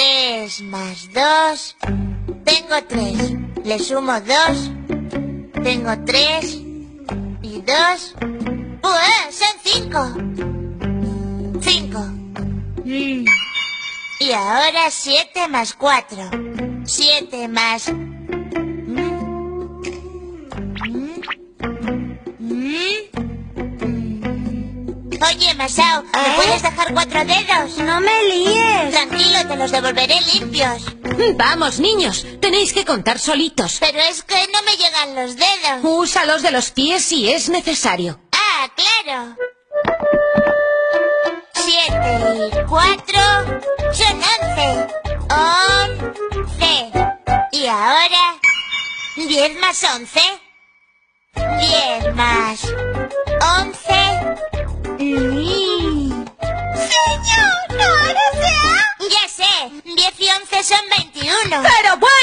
3 más 2. Tengo 3. Le sumo 2. Tengo 3 y 2. ¡Ué! Son 5. 5. Y ahora 7 más 4. 7 más... Oye, Masao, ¿me ¿Eh? puedes dejar cuatro dedos? No me líes. Te los devolveré limpios. Vamos, niños, tenéis que contar solitos. Pero es que no me llegan los dedos. Úsalos de los pies si es necesario. Ah, claro. Siete y cuatro son once. Once. Y ahora, diez más once. Diez más once. Pero bueno.